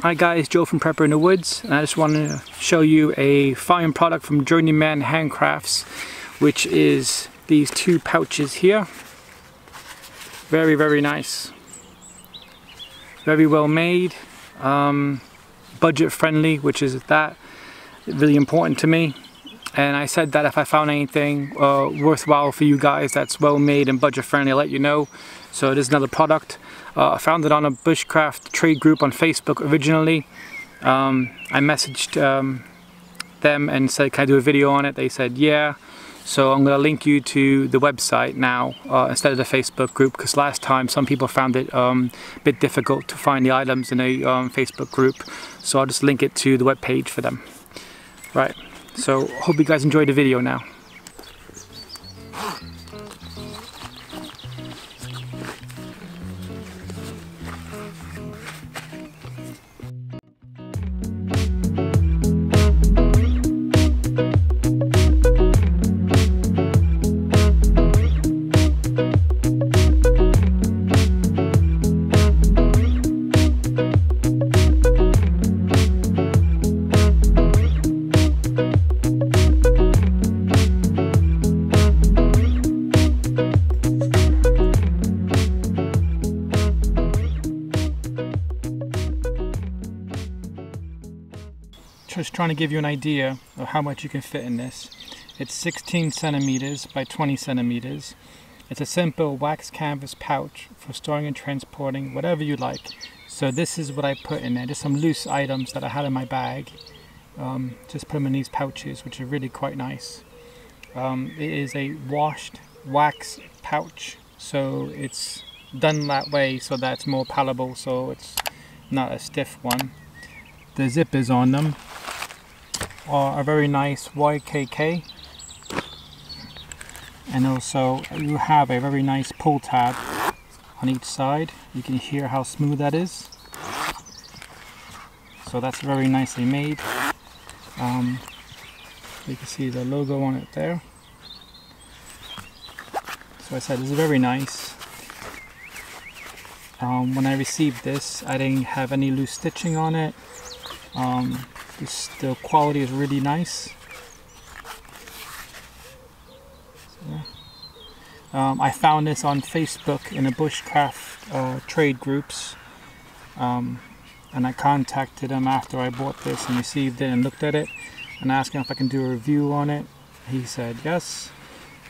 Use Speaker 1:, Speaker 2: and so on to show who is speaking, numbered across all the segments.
Speaker 1: Hi guys, Joe from Prepper in the Woods and I just want to show you a fine product from Journeyman Handcrafts which is these two pouches here. Very very nice. Very well made, um, budget friendly which is that really important to me and I said that if I found anything uh, worthwhile for you guys that's well made and budget friendly I'll let you know. So this is another product. Uh, I found it on a bushcraft trade group on Facebook originally. Um, I messaged um, them and said, can I do a video on it? They said, yeah. So I'm going to link you to the website now uh, instead of the Facebook group because last time some people found it um, a bit difficult to find the items in a um, Facebook group. So I'll just link it to the web page for them. Right, so hope you guys enjoyed the video now. Just trying to give you an idea of how much you can fit in this. It's 16 centimeters by 20 centimeters. It's a simple wax canvas pouch for storing and transporting whatever you like. So this is what I put in there, just some loose items that I had in my bag. Um, just put them in these pouches, which are really quite nice. Um, it is a washed wax pouch, so it's done that way so that it's more palatable, so it's not a stiff one. The zippers on them are a very nice YKK and also you have a very nice pull tab on each side. You can hear how smooth that is. So that's very nicely made. Um, you can see the logo on it there. So I said it's very nice. Um, when I received this I didn't have any loose stitching on it. Um, this, the quality is really nice. Um, I found this on Facebook in a bushcraft uh, trade groups. Um, and I contacted him after I bought this and received it and looked at it and asked him if I can do a review on it. He said yes.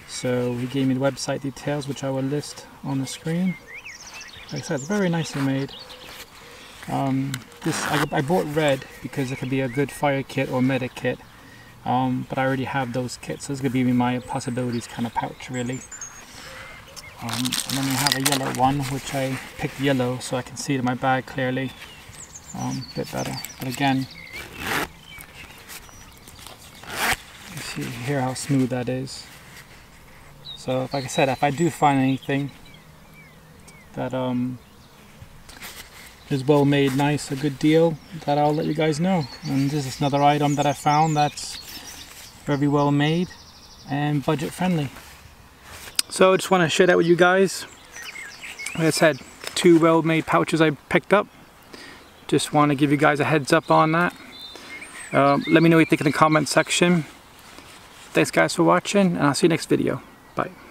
Speaker 1: So he gave me the website details which I will list on the screen. Like I said, it's very nicely made. Um, this I, I, bought red because it could be a good fire kit or medic kit. Um, but I already have those kits, so this could be my possibles kind of pouch really. Um, and then we have a yellow one, which I picked yellow so I can see it in my bag clearly. Um, a bit better. But again, you see here how smooth that is. So like I said, if I do find anything that um, is well made nice a good deal that I'll let you guys know. And this is another item that I found that's very well made and budget friendly. So I just want to share that with you guys. Like I said two well made pouches I picked up. Just want to give you guys a heads up on that. Uh, let me know what you think in the comment section. Thanks guys for watching and I'll see you next video. Bye